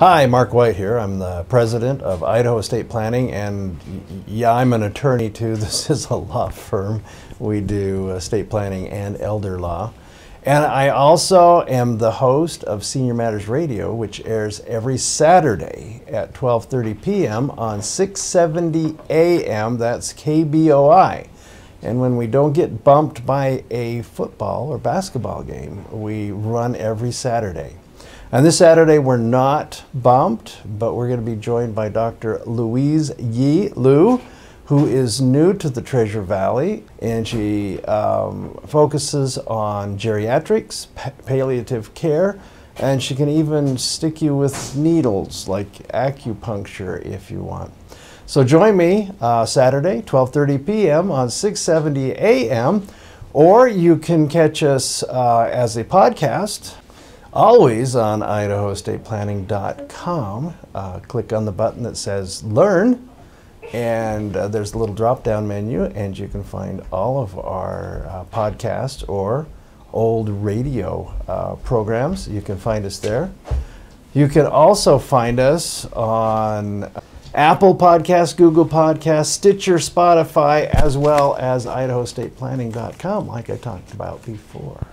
Hi, Mark White here. I'm the president of Idaho Estate Planning, and yeah, I'm an attorney too. This is a law firm. We do estate planning and elder law. And I also am the host of Senior Matters Radio, which airs every Saturday at 12:30 p.m. on 670 a.m. That's KBOI. And when we don't get bumped by a football or basketball game, we run every Saturday. And this Saturday, we're not bumped, but we're going to be joined by Dr. Louise Ye-Liew, who is new to the Treasure Valley, and she um, focuses on geriatrics, pa- palliative care, and she can even stick you with needles like acupuncture if you want. So join me uh, Saturday, 12:30 p.m. on 670 a.m. Or you can catch us uh, as a podcast always on idahoestateplanning.com. Uh, click on the button that says Learn, and uh, there's a little drop down menu, and you can find all of our uh, podcasts or old radio uh, programs. You can find us there. You can also find us on Apple Podcasts, Google Podcasts, Stitcher, Spotify, as well as idahoestateplanning.com, like I talked about before.